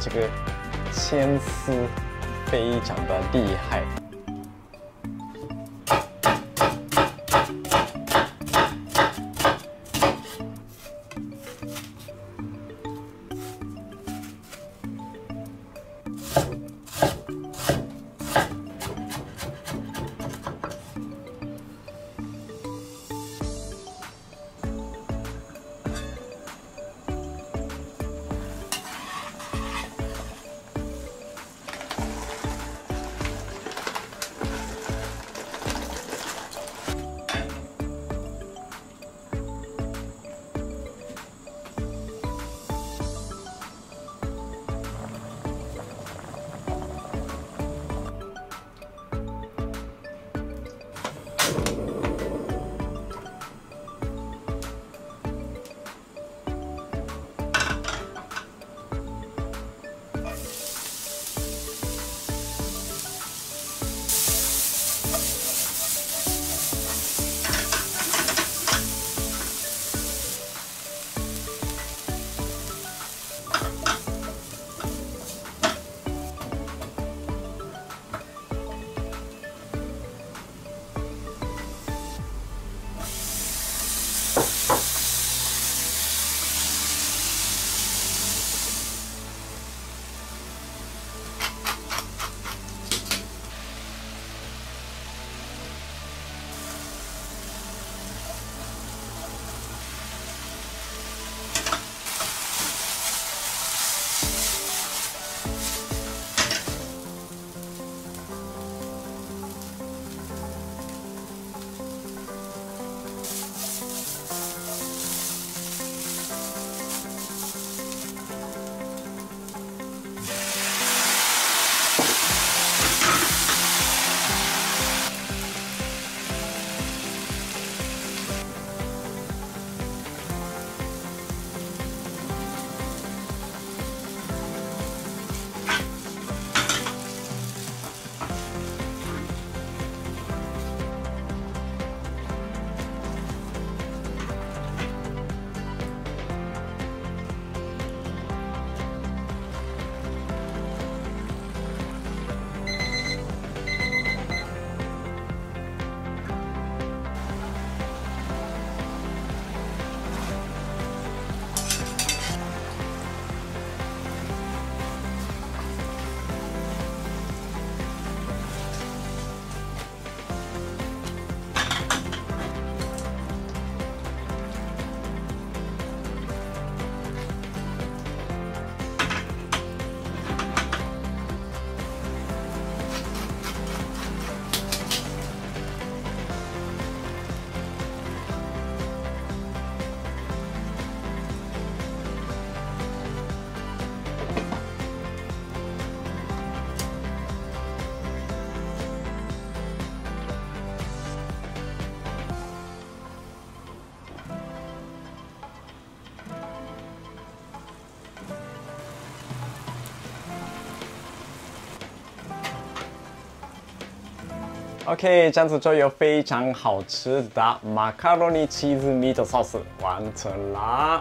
这个牵丝非常的厉害。OK，这样子就有非常好吃的 macaroni cheese meat sauce 完成啦。